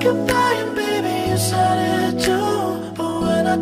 goodbye and baby you said it too.